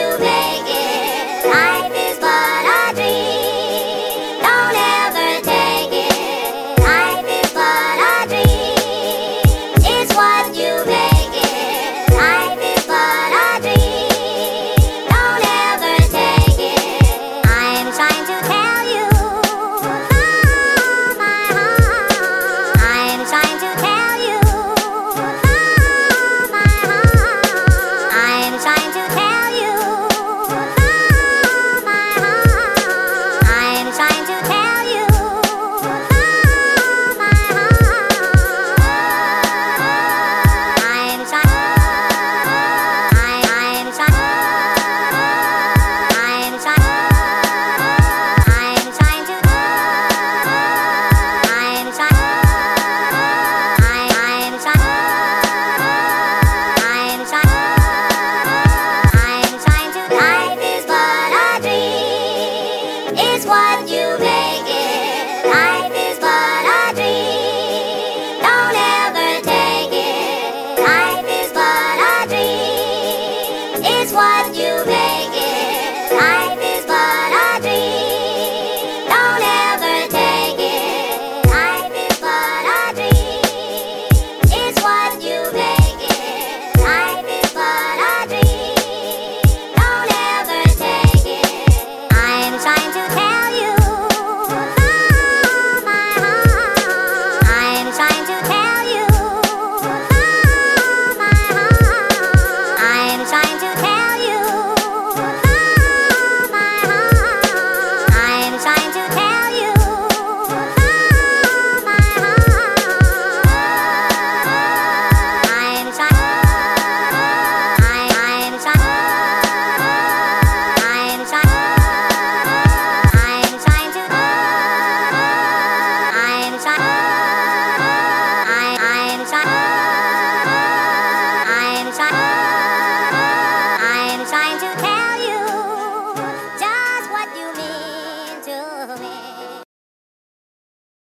you make what you make it. Life is but a dream. Don't ever take it. Life is but a dream. It's what you make